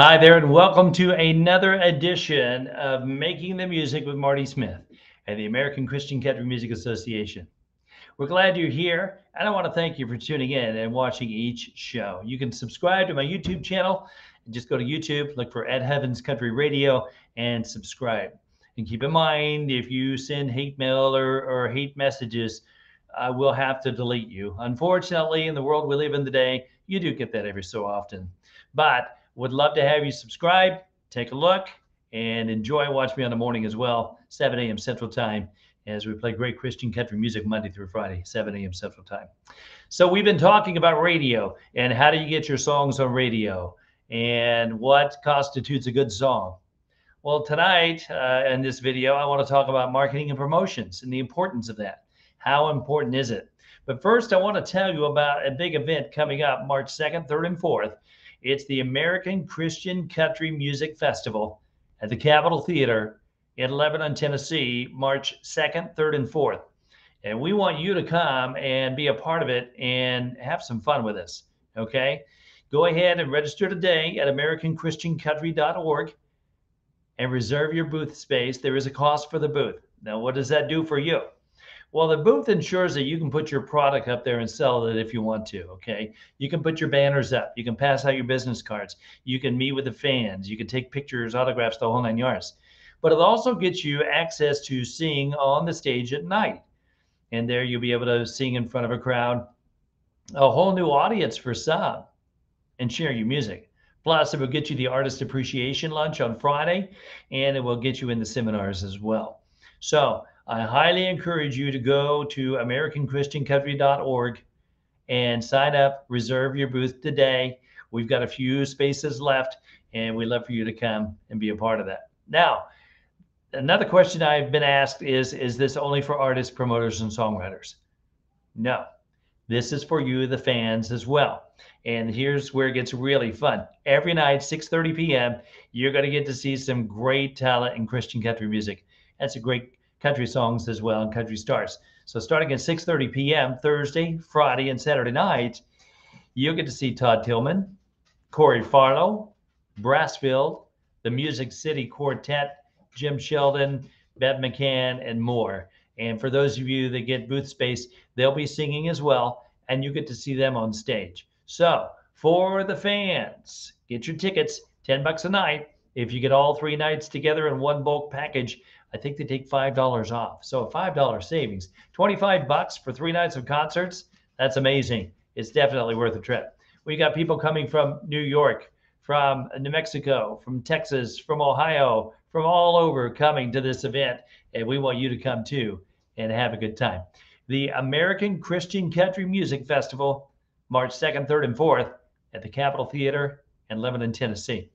Hi there, and welcome to another edition of Making the Music with Marty Smith and the American Christian Country Music Association. We're glad you're here, and I want to thank you for tuning in and watching each show. You can subscribe to my YouTube channel. And just go to YouTube, look for Ed Heavens Country Radio, and subscribe. And keep in mind, if you send hate mail or, or hate messages, I will have to delete you. Unfortunately, in the world we live in today, you do get that every so often. But would love to have you subscribe, take a look, and enjoy. Watch me on the morning as well, 7 a.m. Central Time, as we play great Christian country music Monday through Friday, 7 a.m. Central Time. So we've been talking about radio and how do you get your songs on radio and what constitutes a good song. Well, tonight uh, in this video, I want to talk about marketing and promotions and the importance of that. How important is it? But first, I want to tell you about a big event coming up March 2nd, 3rd, and 4th it's the American Christian Country Music Festival at the Capitol Theater in Lebanon, Tennessee, March 2nd, 3rd, and 4th. And we want you to come and be a part of it and have some fun with us. Okay? Go ahead and register today at AmericanChristianCountry.org and reserve your booth space. There is a cost for the booth. Now, what does that do for you? Well, the booth ensures that you can put your product up there and sell it if you want to. Okay. You can put your banners up. You can pass out your business cards. You can meet with the fans. You can take pictures, autographs, the whole nine yards. But it also gets you access to sing on the stage at night. And there you'll be able to sing in front of a crowd, a whole new audience for some, and share your music. Plus, it will get you the artist appreciation lunch on Friday, and it will get you in the seminars as well. So, I highly encourage you to go to AmericanChristianCountry.org and sign up, reserve your booth today. We've got a few spaces left, and we'd love for you to come and be a part of that. Now, another question I've been asked is Is this only for artists, promoters, and songwriters? No, this is for you, the fans, as well. And here's where it gets really fun. Every night, 6:30 p.m., you're going to get to see some great talent in Christian country music. That's a great country songs as well and country stars. So starting at 6:30 p.m. Thursday, Friday, and Saturday night, you'll get to see Todd Tillman, Corey Farlow, Brassfield, the Music City Quartet, Jim Sheldon, Bev McCann, and more. And for those of you that get booth space, they'll be singing as well, and you get to see them on stage. So for the fans, get your tickets, 10 bucks a night. If you get all three nights together in one bulk package, I think they take $5 off. So a $5 savings, 25 bucks for three nights of concerts. That's amazing. It's definitely worth a trip. We got people coming from New York, from New Mexico, from Texas, from Ohio, from all over coming to this event. And we want you to come too and have a good time. The American Christian Country Music Festival, March 2nd, 3rd, and 4th at the Capitol Theater in Lebanon, Tennessee.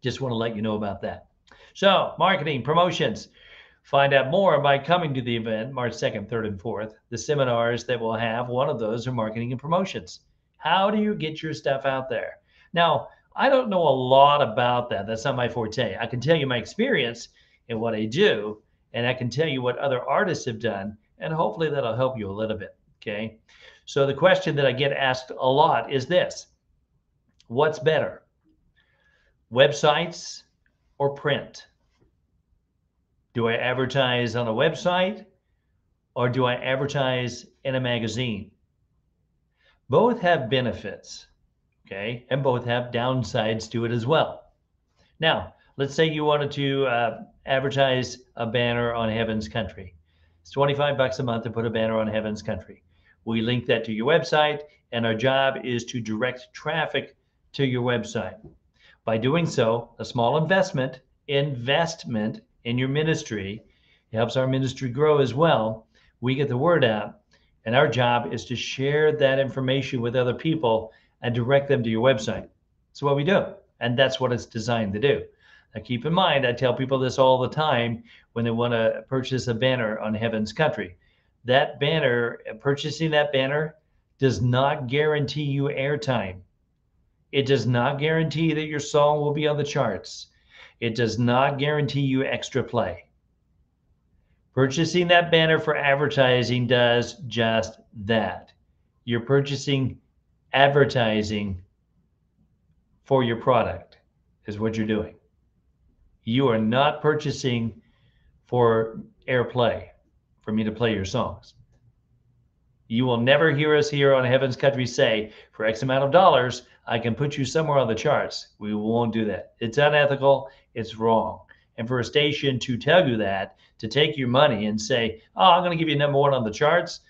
Just want to let you know about that. So, marketing, promotions. Find out more by coming to the event March 2nd, 3rd, and 4th. The seminars that we'll have, one of those are marketing and promotions. How do you get your stuff out there? Now, I don't know a lot about that. That's not my forte. I can tell you my experience and what I do, and I can tell you what other artists have done, and hopefully that'll help you a little bit. Okay. So, the question that I get asked a lot is this What's better? Websites or print? Do I advertise on a website or do I advertise in a magazine? Both have benefits, okay, and both have downsides to it as well. Now, let's say you wanted to uh, advertise a banner on Heaven's Country. It's 25 bucks a month to put a banner on Heaven's Country. We link that to your website, and our job is to direct traffic to your website. By doing so, a small investment, investment in your ministry helps our ministry grow as well. We get the word out, and our job is to share that information with other people and direct them to your website. That's what we do, and that's what it's designed to do. Now, keep in mind, I tell people this all the time when they want to purchase a banner on Heaven's Country. That banner, purchasing that banner, does not guarantee you airtime. It does not guarantee that your song will be on the charts. It does not guarantee you extra play. Purchasing that banner for advertising does just that. You're purchasing advertising for your product. is what you're doing. You are not purchasing for airplay, for me to play your songs. You will never hear us here on Heaven's Country say, for X amount of dollars, I can put you somewhere on the charts. We won't do that. It's unethical. It's wrong. And for a station to tell you that, to take your money and say, oh, I'm going to give you number one on the charts,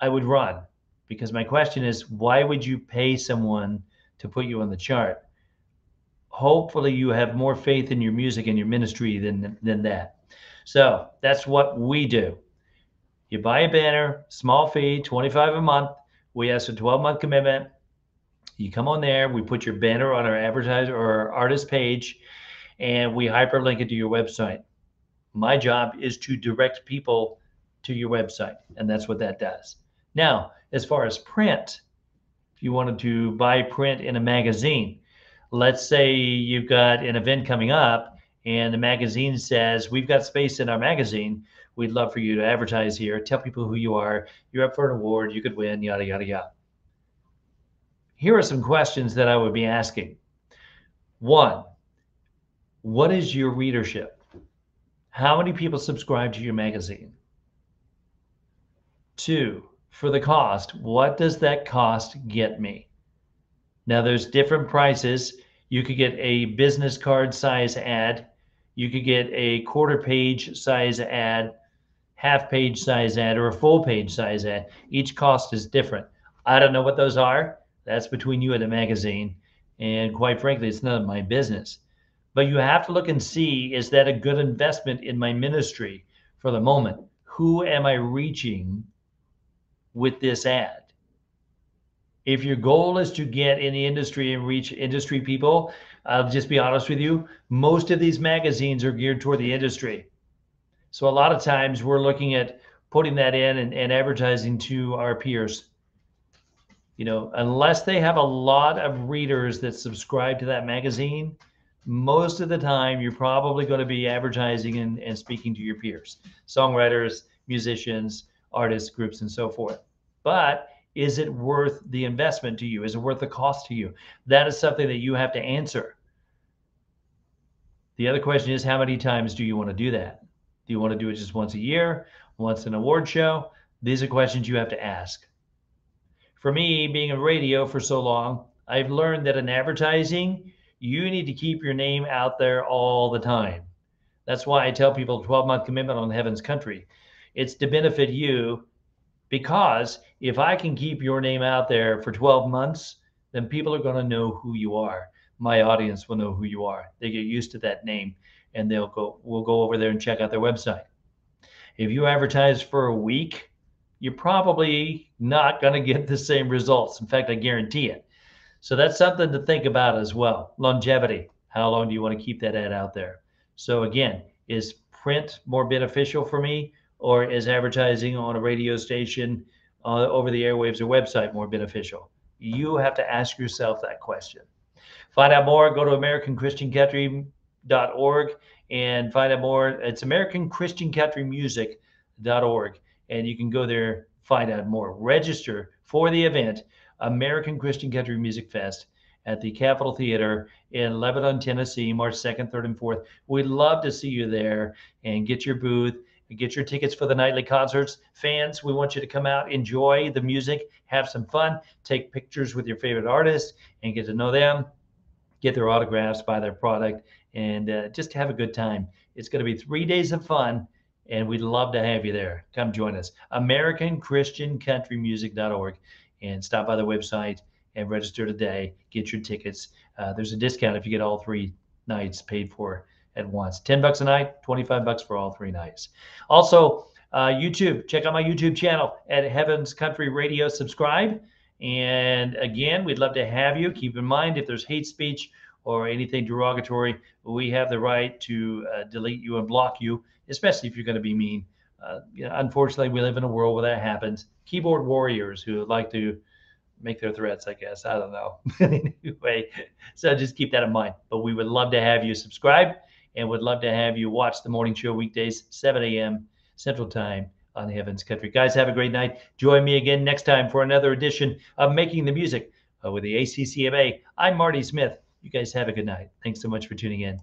I would run. Because my question is, why would you pay someone to put you on the chart? Hopefully, you have more faith in your music and your ministry than, than that. So that's what we do. You buy a banner, small fee, 25 a month. We ask a 12 month commitment. You come on there, we put your banner on our advertiser or our artist page, and we hyperlink it to your website. My job is to direct people to your website, and that's what that does. Now, as far as print, if you wanted to buy print in a magazine, let's say you've got an event coming up and the magazine says, We've got space in our magazine. We'd love for you to advertise here. Tell people who you are. You're up for an award. You could win, yada, yada, yada here are some questions that I would be asking. One, what is your readership? How many people subscribe to your magazine? Two, for the cost, what does that cost get me? Now, there's different prices. You could get a business card size ad, you could get a quarter page size ad, half page size ad, or a full page size ad. Each cost is different. I don't know what those are. That's between you and the magazine. And quite frankly, it's none of my business. But you have to look and see is that a good investment in my ministry for the moment? Who am I reaching with this ad? If your goal is to get in the industry and reach industry people, I'll just be honest with you, most of these magazines are geared toward the industry. So a lot of times we're looking at putting that in and, and advertising to our peers you know, unless they have a lot of readers that subscribe to that magazine, most of the time you're probably going to be advertising and, and speaking to your peers, songwriters, musicians, artists, groups, and so forth. But is it worth the investment to you? Is it worth the cost to you? That is something that you have to answer. The other question is how many times do you want to do that? Do you want to do it just once a year, once an award show? These are questions you have to ask for me, being in radio for so long, I've learned that in advertising, you need to keep your name out there all the time. That's why I tell people 12 month commitment on Heaven's Country. It's to benefit you because if I can keep your name out there for 12 months, then people are going to know who you are. My audience will know who you are. They get used to that name and they'll go, we'll go over there and check out their website. If you advertise for a week, you're probably not going to get the same results. In fact, I guarantee it. So that's something to think about as well. Longevity. How long do you want to keep that ad out there? So again, is print more beneficial for me or is advertising on a radio station uh, over the airwaves or website more beneficial? You have to ask yourself that question. Find out more, go to AmericanChristianCountry.org and find out more. It's AmericanChristianCountryMusic.org and you can go there, find out more. Register for the event, American Christian Country Music Fest at the Capitol Theater in Lebanon, Tennessee, March 2nd, 3rd, and 4th. We'd love to see you there and get your booth, get your tickets for the nightly concerts. Fans, we want you to come out, enjoy the music, have some fun, take pictures with your favorite artists, and get to know them, get their autographs, buy their product, and uh, just have a good time. It's going to be three days of fun and we'd love to have you there. Come join us. AmericanChristianCountryMusic.org and stop by the website and register today. Get your tickets. Uh, there's a discount if you get all three nights paid for at once. 10 bucks a night, 25 bucks for all three nights. Also, uh, YouTube, check out my YouTube channel at Heaven's Country Radio. Subscribe. And again, we'd love to have you. Keep in mind if there's hate speech or anything derogatory, we have the right to uh, delete you and block you especially if you're going to be mean. Uh, you know, unfortunately, we live in a world where that happens. Keyboard warriors who like to make their threats, I guess. I don't know. anyway, so just keep that in mind. But we would love to have you subscribe and would love to have you watch the morning show weekdays, 7 a.m. Central Time on Heaven's Country. Guys, have a great night. Join me again next time for another edition of Making the Music uh, with the ACCMA. I'm Marty Smith. You guys have a good night. Thanks so much for tuning in.